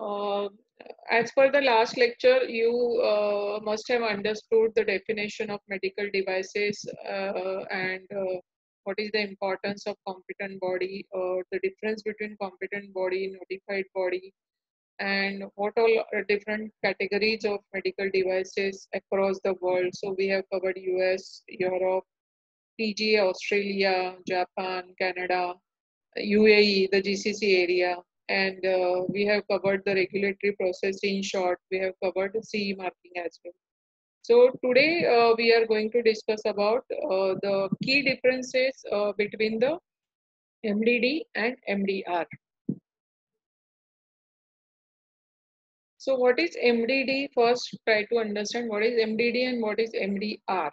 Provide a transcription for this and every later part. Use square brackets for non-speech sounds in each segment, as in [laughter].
Uh, as per the last lecture, you uh, must have understood the definition of medical devices uh, and uh, what is the importance of competent body, or the difference between competent body, notified body, and what all are different categories of medical devices across the world. So we have covered US, Europe, PGA, Australia, Japan, Canada, UAE, the GCC area, and uh, we have covered the regulatory process in short. We have covered CE marking as well. So today uh, we are going to discuss about uh, the key differences uh, between the MDD and MDR. So what is MDD? First try to understand what is MDD and what is MDR.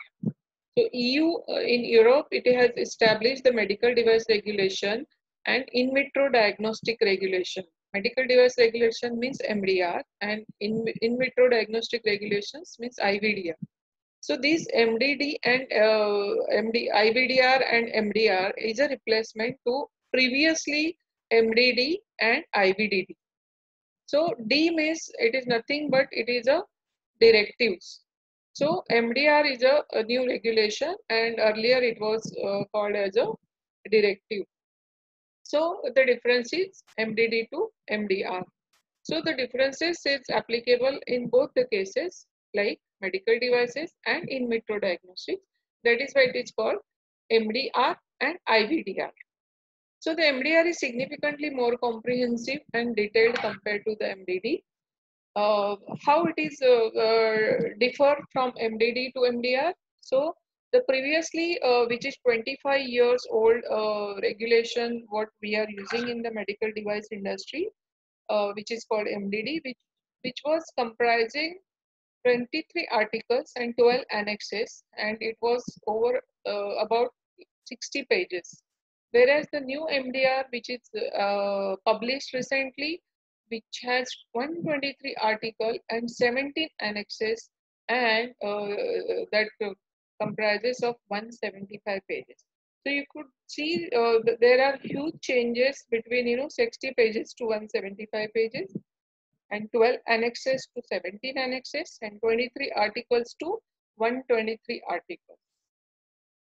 So EU uh, in Europe, it has established the medical device regulation and in vitro diagnostic regulation. Medical device regulation means MDR and in, in vitro diagnostic regulations means IVDR. So these MDD and uh, MD, IVDR and MDR is a replacement to previously MDD and IVDD. So D means it is nothing but it is a directives. So MDR is a, a new regulation and earlier it was uh, called as a directive. So the difference is MDD to MDR. So the differences is it's applicable in both the cases like medical devices and in vitro diagnostics. That is why it is called MDR and IVDR. So the MDR is significantly more comprehensive and detailed compared to the MDD. Uh, how it is uh, uh, differ from MDD to MDR? So the previously, uh, which is 25 years old uh, regulation, what we are using in the medical device industry, uh, which is called MDD, which, which was comprising 23 articles and 12 annexes, and it was over uh, about 60 pages. Whereas the new MDR, which is uh, published recently, which has 123 article and 17 annexes, and uh, that comprises of 175 pages. So you could see uh, there are huge changes between you know 60 pages to 175 pages and 12 annexes to 17 annexes and 23 articles to 123 articles.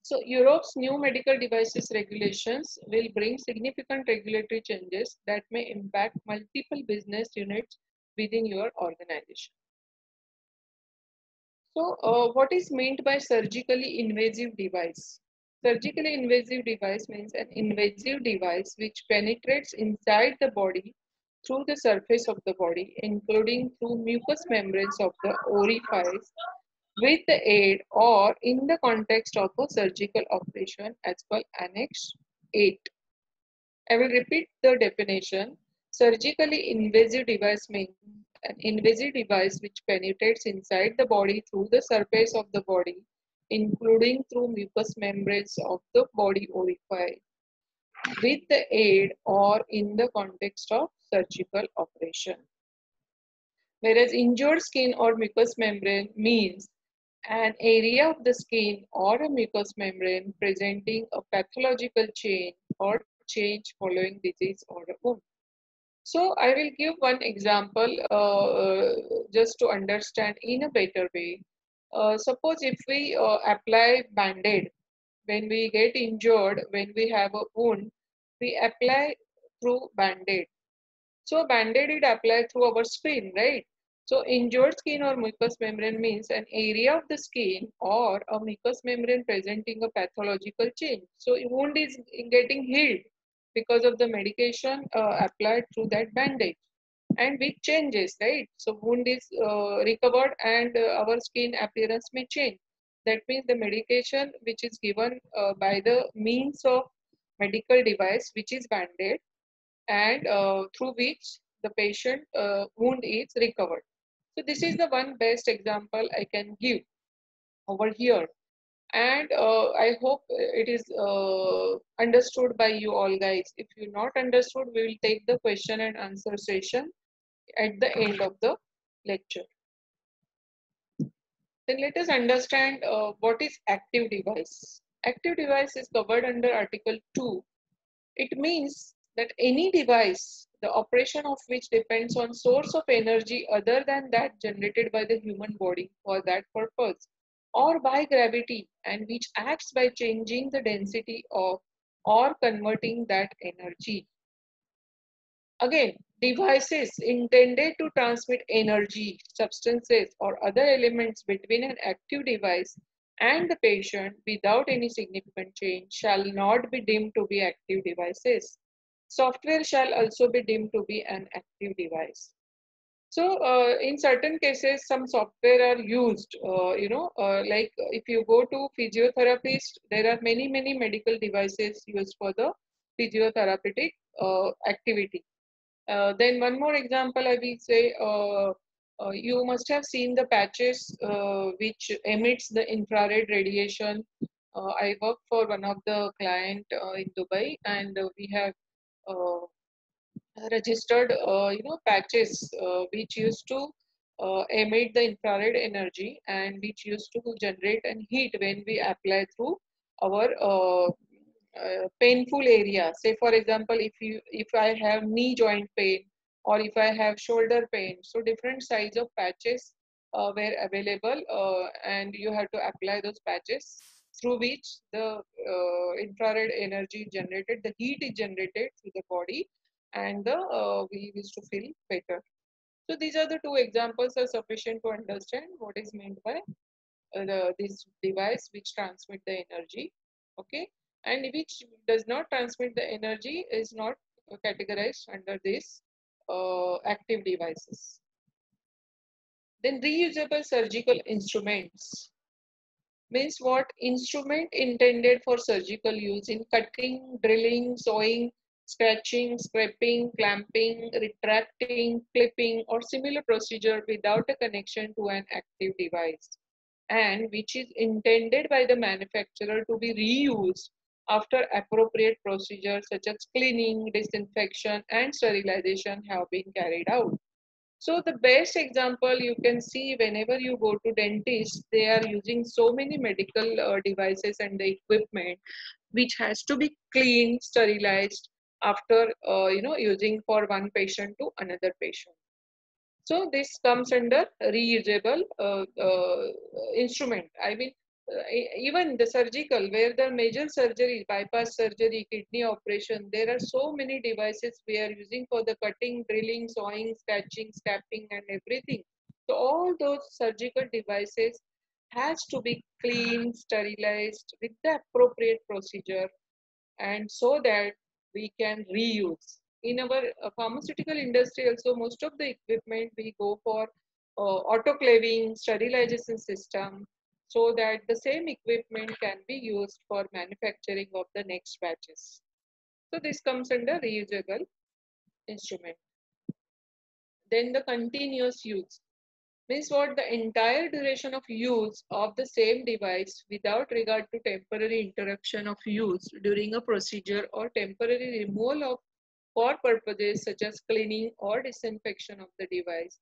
So Europe's new medical devices regulations will bring significant regulatory changes that may impact multiple business units within your organization. So uh, what is meant by surgically invasive device? Surgically invasive device means an invasive device which penetrates inside the body through the surface of the body, including through mucous membranes of the orifice with the aid or in the context of a surgical operation as per Annex 8. I will repeat the definition. Surgically invasive device means an invasive device which penetrates inside the body through the surface of the body, including through mucous membranes of the body orifice, with the aid or in the context of surgical operation. Whereas injured skin or mucous membrane means an area of the skin or a mucous membrane presenting a pathological change or change following disease or a wound. So I will give one example uh, just to understand in a better way. Uh, suppose if we uh, apply band-aid when we get injured, when we have a wound, we apply through band-aid. So band-aid is applied through our skin, right? So injured skin or mucous membrane means an area of the skin or a mucous membrane presenting a pathological change. So wound is getting healed because of the medication uh, applied through that bandage. And which changes right? So wound is uh, recovered and uh, our skin appearance may change. That means the medication which is given uh, by the means of medical device which is bandage and uh, through which the patient uh, wound is recovered. So this is the one best example i can give over here and uh, I hope it is uh, understood by you all guys. If you not understood, we will take the question and answer session at the end of the lecture. Then let us understand uh, what is active device. Active device is covered under Article 2. It means that any device the operation of which depends on source of energy other than that generated by the human body for that purpose or by gravity and which acts by changing the density of or converting that energy. Again, devices intended to transmit energy, substances or other elements between an active device and the patient without any significant change shall not be deemed to be active devices. Software shall also be deemed to be an active device. So uh, in certain cases, some software are used, uh, you know, uh, like if you go to physiotherapist, there are many, many medical devices used for the physiotherapeutic uh, activity. Uh, then one more example, I will say, uh, you must have seen the patches which emits the infrared radiation. I work for one of the client in Dubai and we have registered uh, you know patches uh, which used to uh, emit the infrared energy and which used to generate and heat when we apply through our uh, uh, painful area. Say for example if you if i have knee joint pain or if i have shoulder pain so different size of patches uh, were available and you have to apply those patches through which the infrared energy generated the heat is generated through the body and the uh, we used to feel better. So these are the two examples are sufficient to understand what is meant by uh, the, this device which transmit the energy, okay, and which does not transmit the energy is not categorized under this uh, active devices. Then reusable surgical instruments means what instrument intended for surgical use in cutting, drilling, sewing, scratching, scraping, clamping, retracting, clipping, or similar procedure without a connection to an active device, and which is intended by the manufacturer to be reused after appropriate procedures such as cleaning, disinfection, and sterilization have been carried out. So the best example you can see whenever you go to dentist, they are using so many medical uh, devices and the equipment which has to be cleaned, sterilized, after uh, you know using for one patient to another patient. So this comes under reusable uh, uh, instrument. I mean uh, even the surgical where the major surgery bypass surgery kidney operation there are so many devices we are using for the cutting drilling sawing scratching stamping and everything. So all those surgical devices has to be cleaned sterilized with the appropriate procedure. And so that we can reuse. In our uh, pharmaceutical industry also, most of the equipment we go for uh, autoclaving, sterilization system, so that the same equipment can be used for manufacturing of the next batches. So this comes under reusable instrument. Then the continuous use means what the entire duration of use of the same device without regard to temporary interruption of use during a procedure or temporary removal of for purposes such as cleaning or disinfection of the device.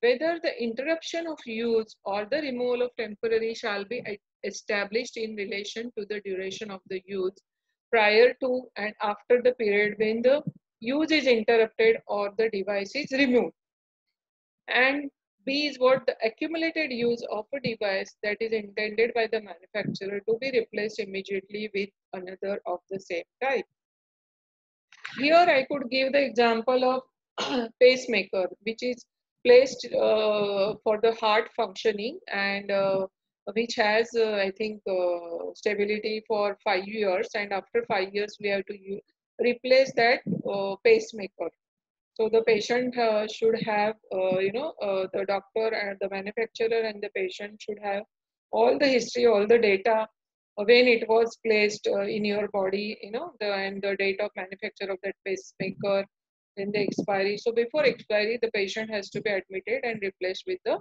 Whether the interruption of use or the removal of temporary shall be established in relation to the duration of the use prior to and after the period when the use is interrupted or the device is removed. And B is what the accumulated use of a device that is intended by the manufacturer to be replaced immediately with another of the same type. Here I could give the example of [clears throat] pacemaker, which is placed uh, for the heart functioning and uh, which has, uh, I think, uh, stability for five years. And after five years, we have to use, replace that uh, pacemaker. So the patient uh, should have, uh, you know, uh, the doctor and the manufacturer and the patient should have all the history, all the data when it was placed uh, in your body, you know, the, and the date of manufacture of that pacemaker, then the expiry. So before expiry, the patient has to be admitted and replaced with the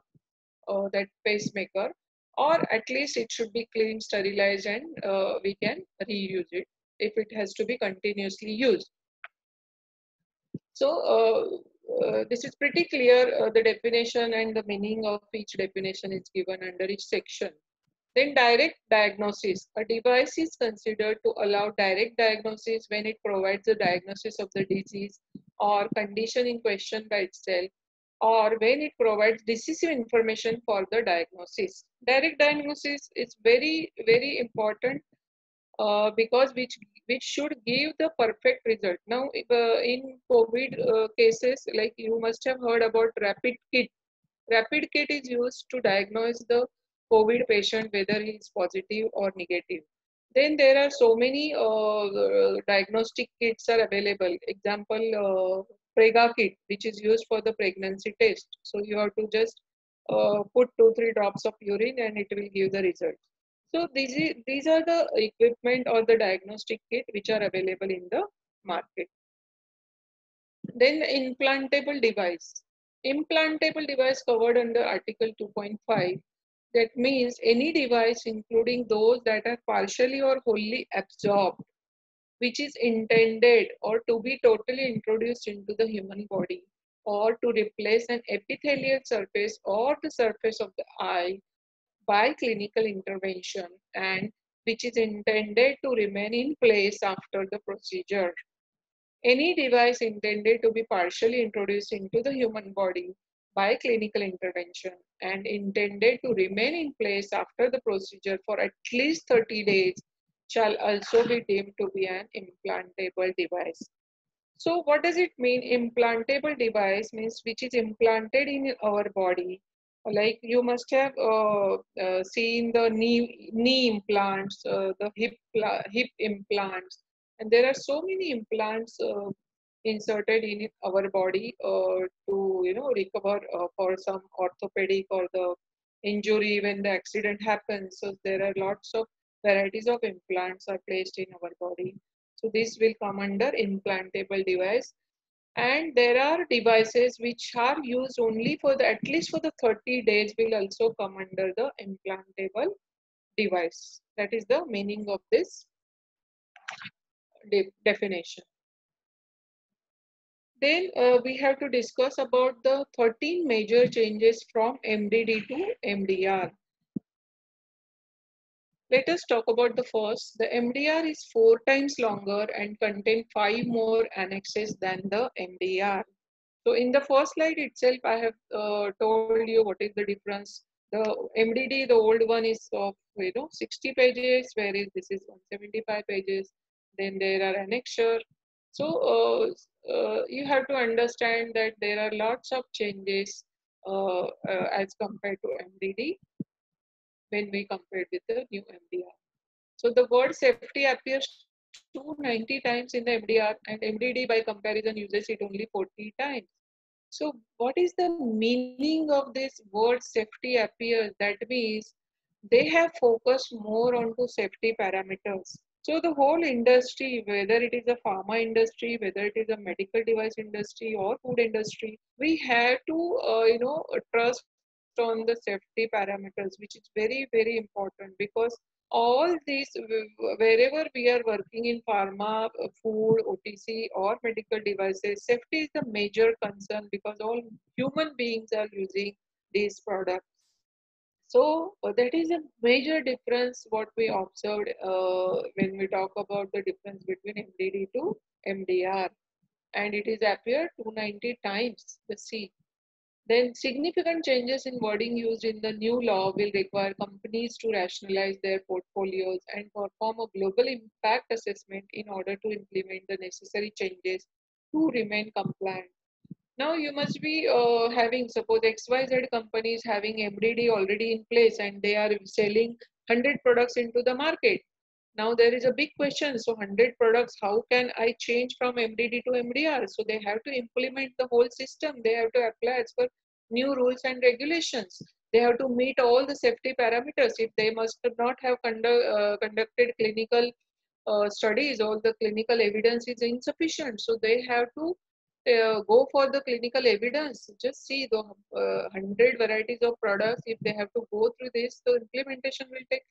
uh, that pacemaker, or at least it should be cleaned, sterilized, and uh, we can reuse it if it has to be continuously used. So uh, uh, this is pretty clear, uh, the definition and the meaning of each definition is given under each section. Then direct diagnosis. A device is considered to allow direct diagnosis when it provides the diagnosis of the disease or condition in question by itself or when it provides decisive information for the diagnosis. Direct diagnosis is very, very important uh, because which which should give the perfect result. Now, uh, in COVID uh, cases, like you must have heard about rapid kit. Rapid kit is used to diagnose the COVID patient whether he is positive or negative. Then there are so many uh, diagnostic kits are available. Example, uh, Prega kit, which is used for the pregnancy test. So you have to just put two, three drops of urine and it will give the result. So these, these are the equipment or the diagnostic kit which are available in the market. Then implantable device. Implantable device covered under Article 2.5 that means any device, including those that are partially or wholly absorbed, which is intended or to be totally introduced into the human body or to replace an epithelial surface or the surface of the eye by clinical intervention and which is intended to remain in place after the procedure. Any device intended to be partially introduced into the human body by clinical intervention and intended to remain in place after the procedure for at least 30 days shall also be deemed to be an implantable device. So what does it mean? Implantable device means which is implanted in our body. Like you must have uh, uh, seen the knee, knee implants, uh, the hip, hip implants, and there are so many implants uh, inserted in our body uh, to you know recover uh, for some orthopedic or the injury when the accident happens. So there are lots of varieties of implants are placed in our body. So this will come under implantable device and there are devices which are used only for the at least for the 30 days will also come under the implantable device that is the meaning of this de definition then uh, we have to discuss about the 13 major changes from MDD to MDR. Let us talk about the first. The MDR is four times longer and contain five more annexes than the MDR. So in the first slide itself, I have uh, told you what is the difference. The MDD, the old one is of you know 60 pages, whereas this is 175 pages. Then there are annexure. So uh, uh, you have to understand that there are lots of changes uh, uh as compared to MDD when we compare with the new MDR. So the word safety appears 290 times in the MDR and MDD by comparison uses it only 40 times. So what is the meaning of this word safety appears? That means they have focused more onto safety parameters. So the whole industry, whether it is a pharma industry, whether it is a medical device industry or food industry, we have to, uh, you know, trust on the safety parameters, which is very, very important because all these, wherever we are working in pharma, uh, food, OTC or medical devices, safety is the major concern because all human beings are using these products. So uh, that is a major difference what we observed uh, when we talk about the difference between MDD to MDR and it is appeared 290 times the C. Then significant changes in wording used in the new law will require companies to rationalize their portfolios and perform a global impact assessment in order to implement the necessary changes to remain compliant now you must be uh, having, suppose XYZ company is having MDD already in place and they are selling 100 products into the market. Now there is a big question. So 100 products, how can I change from MDD to MDR? So they have to implement the whole system. They have to apply as per new rules and regulations. They have to meet all the safety parameters. If they must not have conduct, uh, conducted clinical uh, studies, all the clinical evidence is insufficient. So they have to uh, go for the clinical evidence. Just see the uh, hundred varieties of products. If they have to go through this, the implementation will take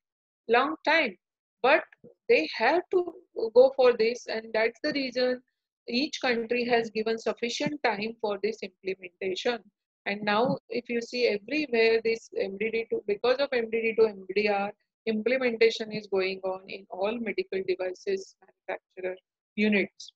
long time. But they have to go for this, and that's the reason each country has given sufficient time for this implementation. And now, if you see everywhere, this MDD to because of MDD to MDR, implementation is going on in all medical devices manufacturer units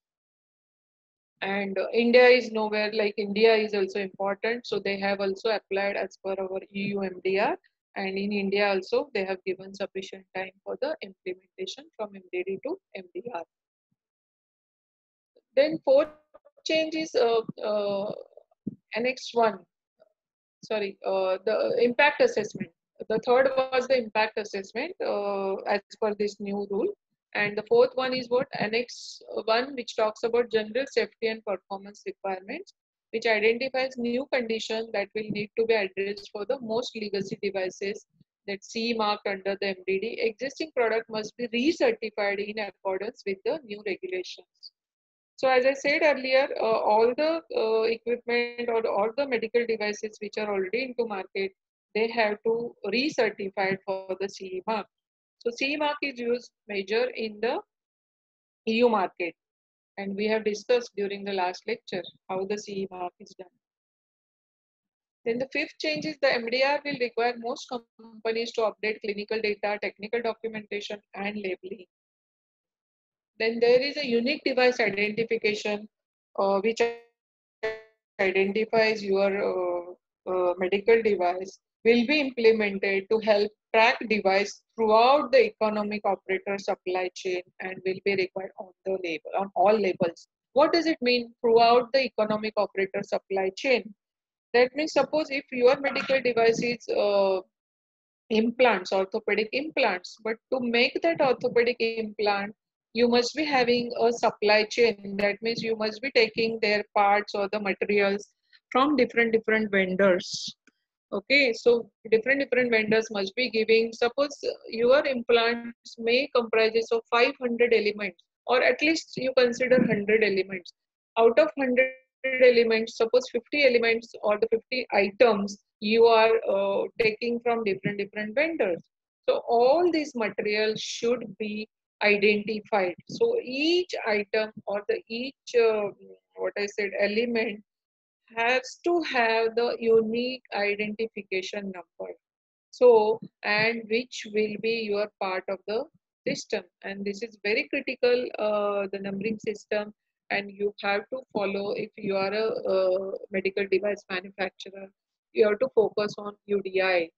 and uh, India is nowhere like India is also important. So they have also applied as per our EU MDR and in India also they have given sufficient time for the implementation from MDD to MDR. Then fourth change is uh, uh, Annex 1, sorry, uh, the impact assessment. The third was the impact assessment uh, as per this new rule and the fourth one is what Annex 1, which talks about general safety and performance requirements, which identifies new conditions that will need to be addressed for the most legacy devices that CE marked under the MDD. Existing product must be recertified in accordance with the new regulations. So as I said earlier, uh, all the uh, equipment or all the medical devices which are already into market, they have to recertified for the CE mark. So CE mark is used major in the EU market. And we have discussed during the last lecture how the CE mark is done. Then the fifth change is the MDR will require most companies to update clinical data, technical documentation, and labeling. Then there is a unique device identification uh, which identifies your uh, uh, medical device will be implemented to help track device throughout the economic operator supply chain and will be required on the label on all labels. What does it mean throughout the economic operator supply chain? That means suppose if your medical device is uh, implants, orthopedic implants, but to make that orthopedic implant, you must be having a supply chain. That means you must be taking their parts or the materials from different different vendors okay so different different vendors must be giving. Suppose your implants may comprises of 500 elements or at least you consider 100 elements. Out of 100 elements suppose 50 elements or the 50 items you are uh, taking from different different vendors. So all these materials should be identified. So each item or the each uh, what i said element has to have the unique identification number. So, and which will be your part of the system. And this is very critical, uh, the numbering system. And you have to follow if you are a, a medical device manufacturer, you have to focus on UDI.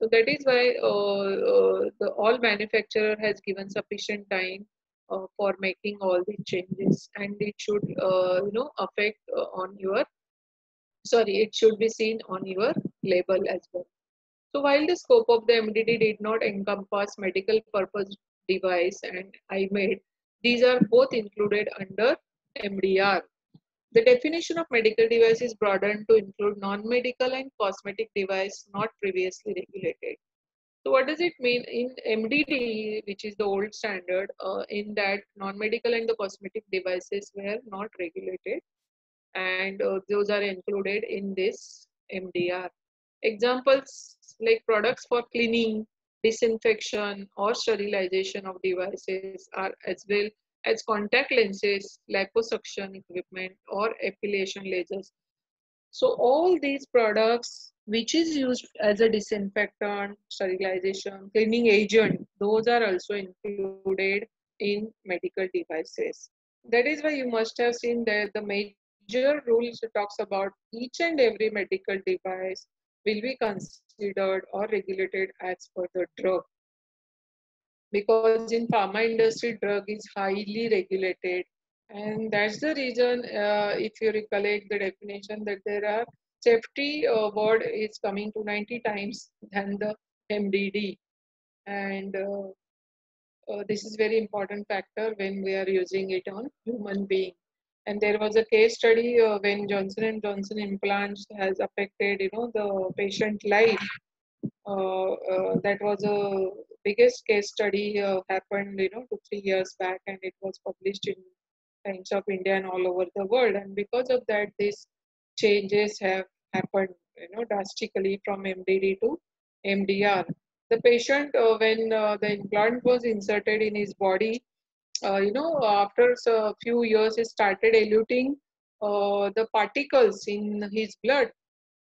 So that is why uh, uh, the all manufacturer has given sufficient time uh, for making all the changes, and it should uh, you know affect uh, on your sorry, it should be seen on your label as well. So while the scope of the MDD did not encompass medical purpose device and IMED, these are both included under MDR. The definition of medical device is broadened to include non-medical and cosmetic device not previously regulated. So what does it mean in MDD, which is the old standard, uh, in that non-medical and the cosmetic devices were not regulated and uh, those are included in this MDR. Examples like products for cleaning, disinfection or sterilization of devices are as well as contact lenses, liposuction equipment or epilation lasers. So all these products which is used as a disinfectant, sterilization, cleaning agent, those are also included in medical devices. That is why you must have seen that the major rules talks about each and every medical device will be considered or regulated as per the drug. Because in pharma industry drug is highly regulated. And that's the reason uh, if you recollect the definition that there are safety uh, word is coming to 90 times than the mdd and uh, uh, this is very important factor when we are using it on human being and there was a case study uh, when Johnson and Johnson implants has affected you know the patient life. Uh, uh, that was a biggest case study uh, happened you know two three years back, and it was published in Times of India and all over the world. And because of that, these changes have happened you know drastically from MDD to MDR. The patient, uh, when uh, the implant was inserted in his body, uh, you know, after a few years, he started eluting uh, the particles in his blood.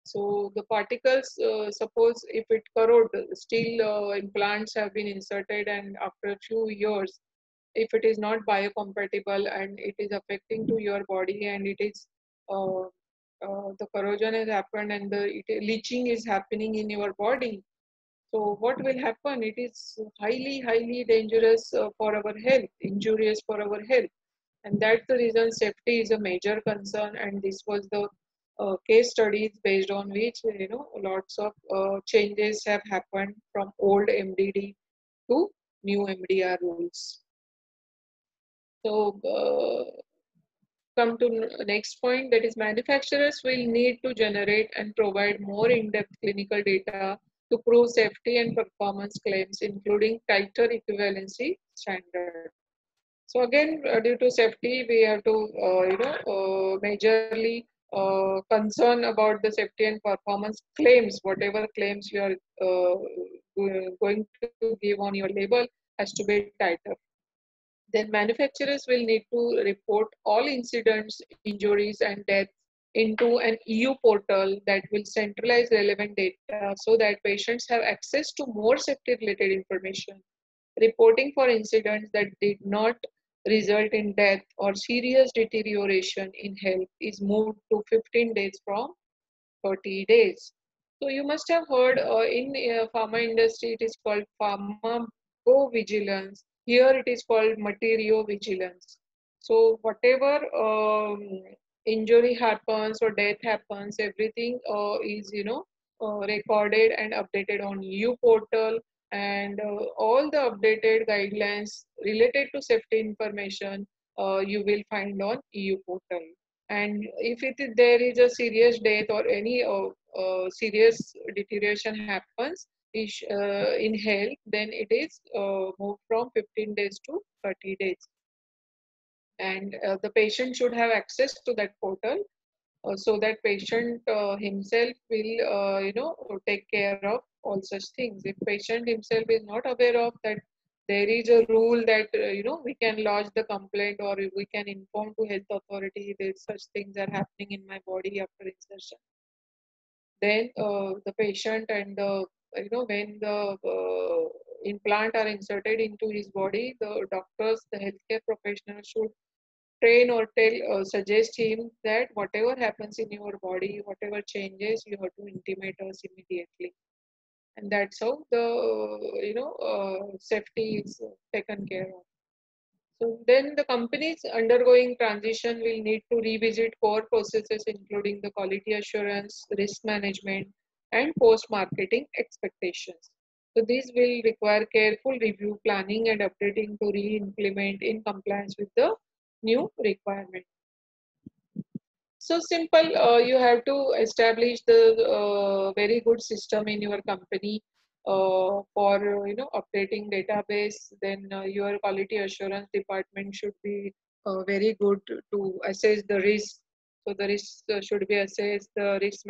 So the particles, uh, suppose if it corrode, still uh, implants have been inserted and after a few years, if it is not biocompatible and it is affecting to your body and it is uh, uh, the corrosion has happened and the it, leaching is happening in your body. So what will happen? It is highly, highly dangerous uh, for our health, injurious for our health. And that's the reason safety is a major concern and this was the uh, case studies based on which you know lots of uh, changes have happened from old MDD to new MDR rules. So uh, come to next point that is manufacturers will need to generate and provide more in-depth clinical data to prove safety and performance claims including tighter equivalency standard. So again, uh, due to safety, we have to, uh, you know, uh, majorly uh, concern about the safety and performance claims, whatever claims you are uh, going to give on your label has to be tighter. Then manufacturers will need to report all incidents, injuries and deaths into an EU portal that will centralize relevant data so that patients have access to more safety related information. Reporting for incidents that did not result in death or serious deterioration in health is moved to 15 days from 30 days. So you must have heard uh, in uh, pharma industry it is called pharmacovigilance. Here it is called materiovigilance. So whatever um, injury happens or death happens, everything uh, is you know uh, recorded and updated on EU portal and uh, all the updated guidelines related to safety information uh, you will find on EU portal. And if it there is a serious death or any uh, uh serious deterioration happens uh, in health, then it is moved from 15 days to 30 days. And the patient should have access to that portal uh, so that patient uh, himself will uh, you know take care of all such things. If patient himself is not aware of that there is a rule that you know we can lodge the complaint or we can inform to health authority that such things are happening in my body after insertion then uh, the patient and the you know when the uh, implant are inserted into his body the doctors the healthcare professionals should train or tell or suggest him that whatever happens in your body whatever changes you have to intimate us immediately. And that's how the you know uh, safety is taken care of. So then the companies undergoing transition will need to revisit core processes including the quality assurance risk management and post marketing expectations. So these will require careful review planning and updating to re-implement in compliance with the new requirement. So simple, uh, you have to establish the uh, very good system in your company uh, for you know updating database. Then uh, your quality assurance department should be uh, very good to assess the risk. So the risk uh, should be assessed, the risk